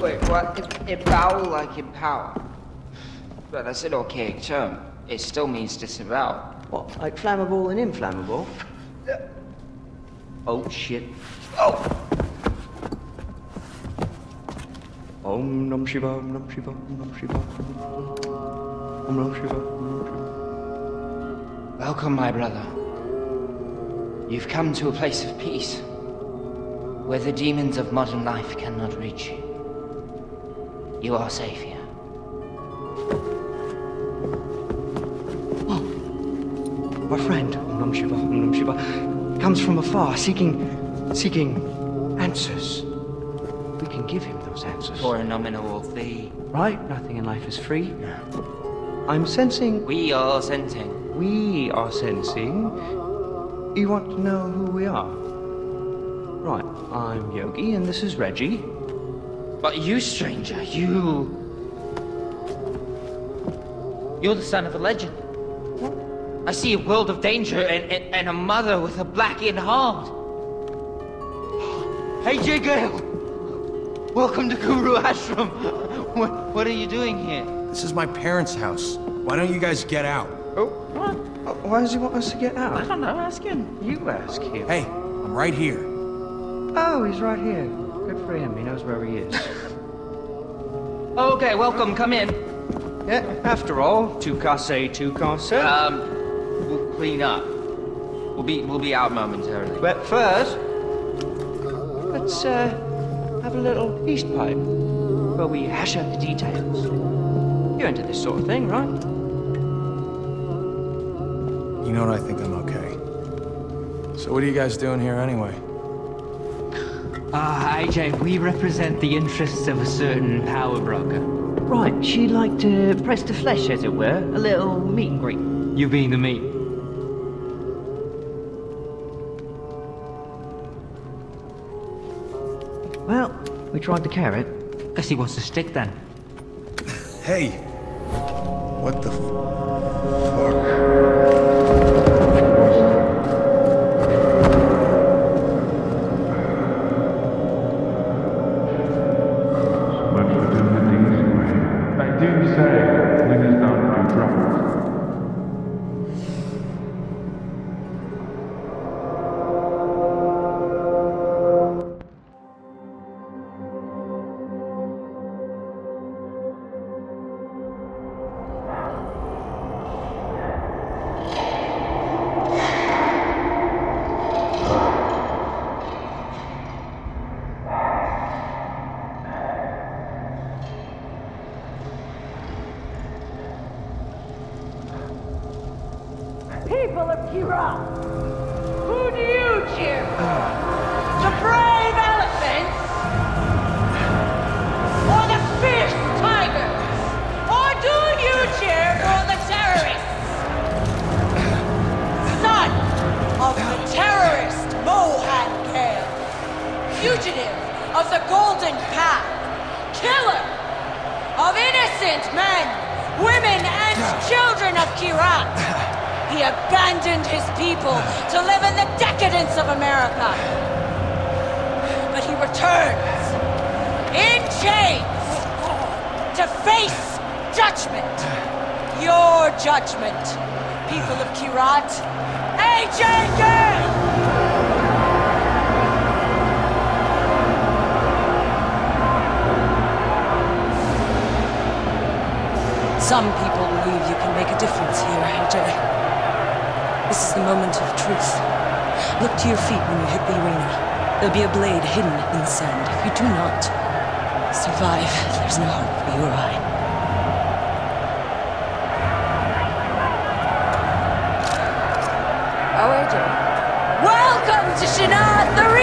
Wait, what? Empower like empower? But that's an archaic term. It still means disavow. What, like flammable and inflammable? Oh, shit. Oh! Om Nam Shiva, Om Nam Shiva, Om Nam Shiva. Om Nam Shiva, Om Nam Shiva. Welcome, my brother. You've come to a place of peace, where the demons of modern life cannot reach you. You are safe here. Oh, My friend, Om Nam Shiva, Om Nam Shiva, comes from afar, seeking, seeking answers. We can give him those answers. For a nominal fee. Right? Nothing in life is free. I'm sensing We are sensing. we are sensing. You want to know who we are? Right, I'm Yogi and this is Reggie. But you, stranger, you. You're the son of a legend. I see a world of danger and, and, and a mother with a blackened heart. Hey, J. Ghale! Welcome to Guru Ashram. What, what are you doing here? This is my parents' house. Why don't you guys get out? Oh, what? Why does he want us to get out? I don't know, ask him. You ask him. Hey, I'm right here. Oh, he's right here. Good for him. He knows where he is. Okay, welcome, come in. yeah, after all, two casse, two casse. Um, we'll clean up. We'll be, we'll be out momentarily. But first, let's uh, have a little east pipe where we hash out the details. You're into this sort of thing, right? You know what? I think I'm okay. So what are you guys doing here anyway? Ah, AJ, we represent the interests of a certain power broker. Right, she'd like to press the flesh, as it were. A little meet and greet. You being the meat. Well, we tried the carrot. Guess he wants to stick then. Hey! What the fuck? People of Kira, who do you cheer for? The brave elephants? Or the fierce tigers? Or do you cheer for the terrorists? Son of the terrorist Mohan Ghale, fugitive of the Golden Path, killer of innocent men, women, and children of Kyrat. He abandoned his people to live in the decadence of America. But he returns in chains to face judgment. Your judgment, people of Kyrat. AJ Ghale! Some people believe you can make a difference here, AJ. This is the moment of truth. Look to your feet when you hit the arena. There'll be a blade hidden in the sand. If you do not survive, there's no hope for you or I. Oh, AJ. Welcome to Shanath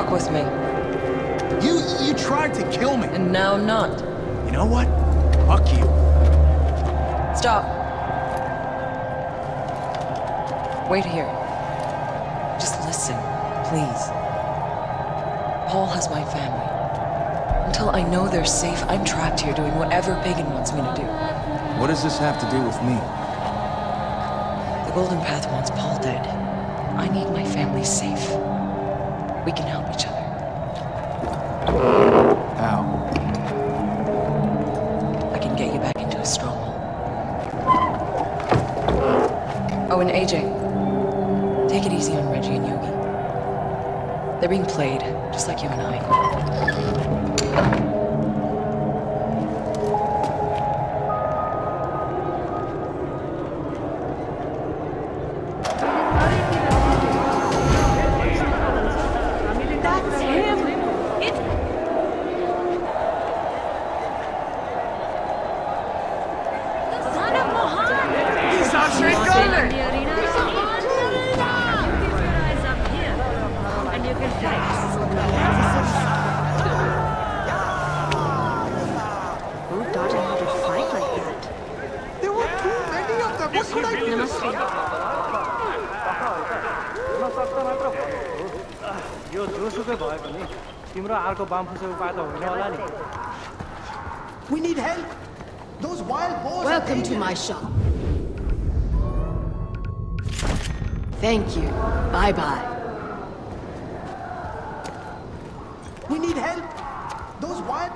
Walk with me. You, you tried to kill me. And now not. You know what? Fuck you. Stop. Wait here. Just listen, please. Paul has my family. Until I know they're safe, I'm trapped here doing whatever Pagan wants me to do. What does this have to do with me? The Golden Path wants Paul dead. I need my family safe. We can help each other. How? I can get you back into a stronghold. Oh, and AJ, take it easy on Reggie and Yogi. They're being played, just like you and I. तिम्रो अर्को बामफुसे उपाय त हुने होला नि We need help. Those wild boars are Welcome to my shop. Thank you. Bye bye. We need help. Those wild.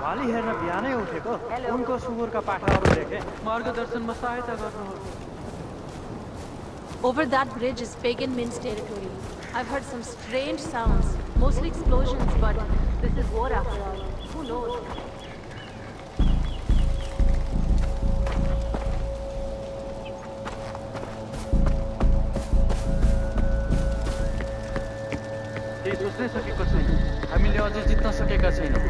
भाली हेर्न बिहानै उठेको उनको सुँगुरका पाठाहरू देखेँ मार्गदर्शनमा सहायता गर्नुहोस् Over that bridge is Pagan Min's territory. I've heard some strange sounds, mostly explosions, but this is war after all. Who knows? केही सोच्नै सकेको छैन हामीले अझै जित्न सकेका छैनौँ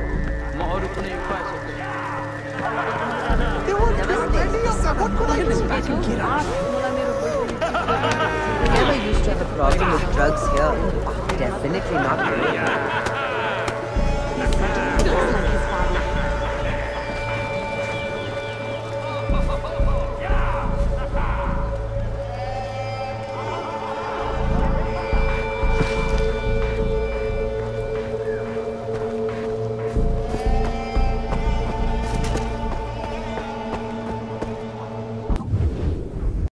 म अरू कुनै उपाय सोध्दैछु never used to have a problem with drugs here. Definitely not here.